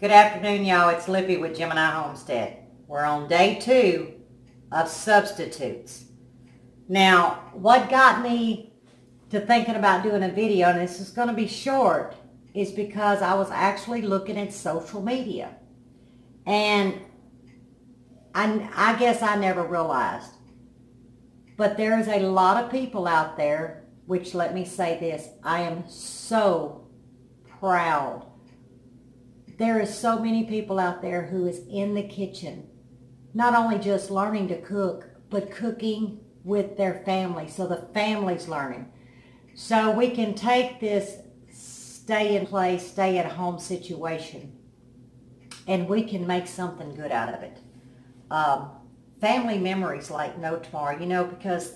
Good afternoon, y'all. It's Lippy with Gemini Homestead. We're on day two of substitutes. Now, what got me to thinking about doing a video, and this is going to be short, is because I was actually looking at social media. And I, I guess I never realized. But there is a lot of people out there, which let me say this, I am so proud. There is so many people out there who is in the kitchen, not only just learning to cook, but cooking with their family. So the family's learning. So we can take this stay in place, stay at home situation, and we can make something good out of it. Um, family memories like no tomorrow, you know, because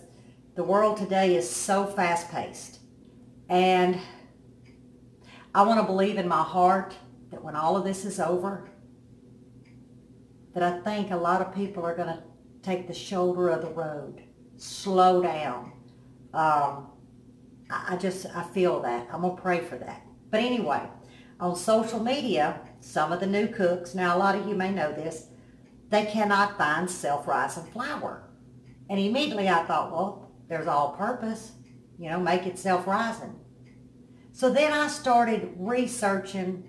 the world today is so fast paced. And I want to believe in my heart that when all of this is over, that I think a lot of people are going to take the shoulder of the road, slow down. Um, I just, I feel that. I'm going to pray for that. But anyway, on social media, some of the new cooks, now a lot of you may know this, they cannot find self-rising flour. And immediately I thought, well, there's all-purpose, you know, make it self-rising. So then I started researching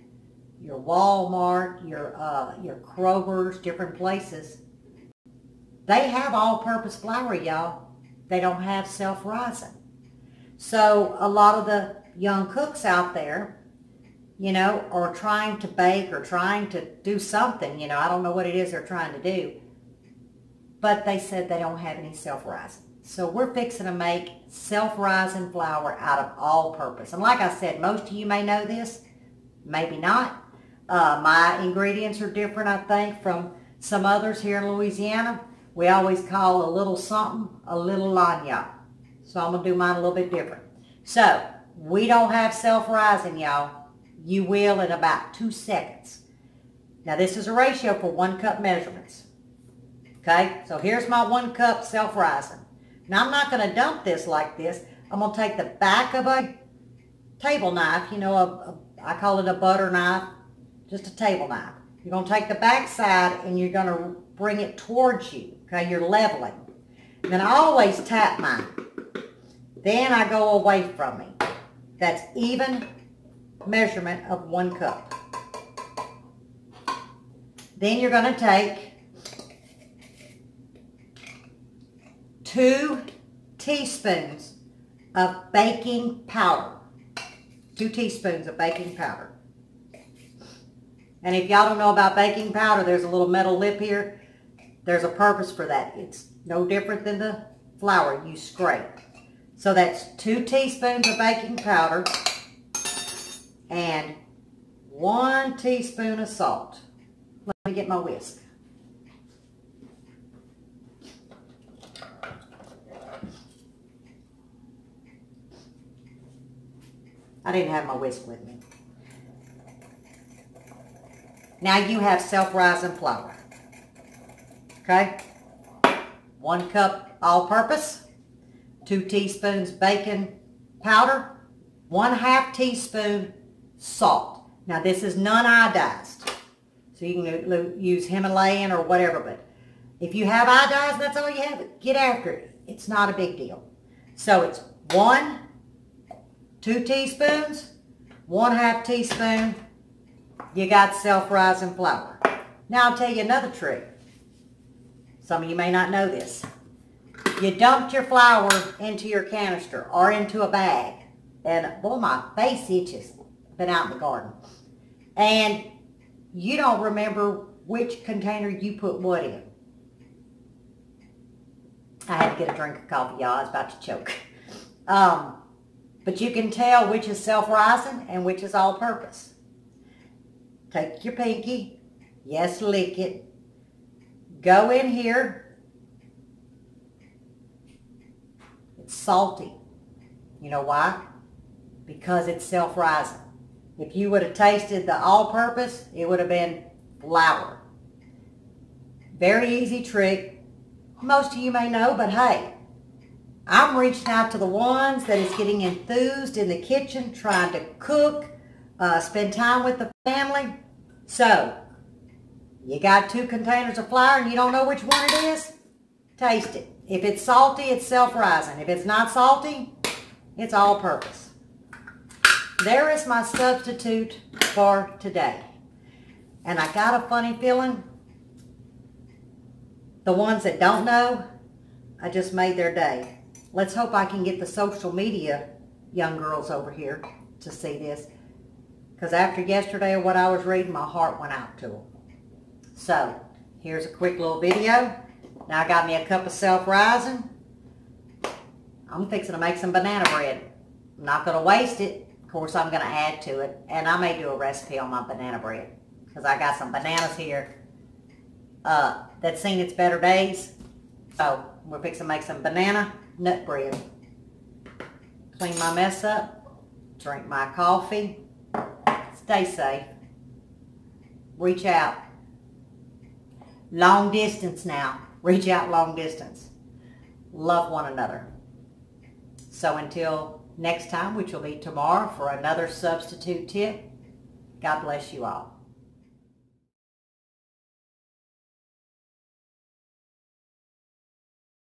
your Walmart, your, uh, your Kroger's, different places. They have all-purpose flour, y'all. They don't have self-rising. So a lot of the young cooks out there, you know, are trying to bake or trying to do something, you know, I don't know what it is they're trying to do. But they said they don't have any self-rising. So we're fixing to make self-rising flour out of all-purpose. And like I said, most of you may know this, maybe not. Uh, my ingredients are different, I think, from some others here in Louisiana. We always call a little something a little lagniappe. So I'm going to do mine a little bit different. So we don't have self-rising, y'all. You will in about two seconds. Now this is a ratio for one cup measurements. Okay, so here's my one cup self-rising. Now I'm not going to dump this like this. I'm going to take the back of a table knife, you know, a, a, I call it a butter knife, just a table knife. You're going to take the back side and you're going to bring it towards you. Okay, you're leveling. And then I always tap mine. Then I go away from me. That's even measurement of one cup. Then you're going to take two teaspoons of baking powder. Two teaspoons of baking powder. And if y'all don't know about baking powder, there's a little metal lip here. There's a purpose for that. It's no different than the flour you scrape. So that's two teaspoons of baking powder and one teaspoon of salt. Let me get my whisk. I didn't have my whisk with me. Now you have self-rising flour. Okay? One cup all-purpose, two teaspoons baking powder, one half teaspoon salt. Now this is non-iodized. So you can use Himalayan or whatever, but if you have iodized, that's all you have, get after it. It's not a big deal. So it's one two teaspoons, one half teaspoon, you got self-rising flour. Now I'll tell you another trick. Some of you may not know this. You dumped your flour into your canister or into a bag. And boy, my face itches. Been out in the garden. And you don't remember which container you put what in. I had to get a drink of coffee, y'all. I was about to choke. Um, but you can tell which is self-rising and which is all-purpose. Take your pinky. Yes, lick it. Go in here. It's salty. You know why? Because it's self-rising. If you would have tasted the all-purpose, it would have been flour. Very easy trick. Most of you may know, but hey, I'm reaching out to the ones that is getting enthused in the kitchen, trying to cook, uh, spend time with the family. So, you got two containers of flour and you don't know which one it is? Taste it. If it's salty, it's self-rising. If it's not salty, it's all-purpose. There is my substitute for today. And I got a funny feeling the ones that don't know, I just made their day. Let's hope I can get the social media young girls over here to see this. Because after yesterday what I was reading, my heart went out to them. So, here's a quick little video. Now I got me a cup of self-rising. I'm fixing to make some banana bread. I'm not going to waste it. Of course, I'm going to add to it. And I may do a recipe on my banana bread. Because I got some bananas here uh, that's seen its better days. So, we're fixing to make some banana nut bread. Clean my mess up. Drink my coffee. Stay safe. Reach out. Long distance now. Reach out long distance. Love one another. So until next time, which will be tomorrow for another substitute tip, God bless you all.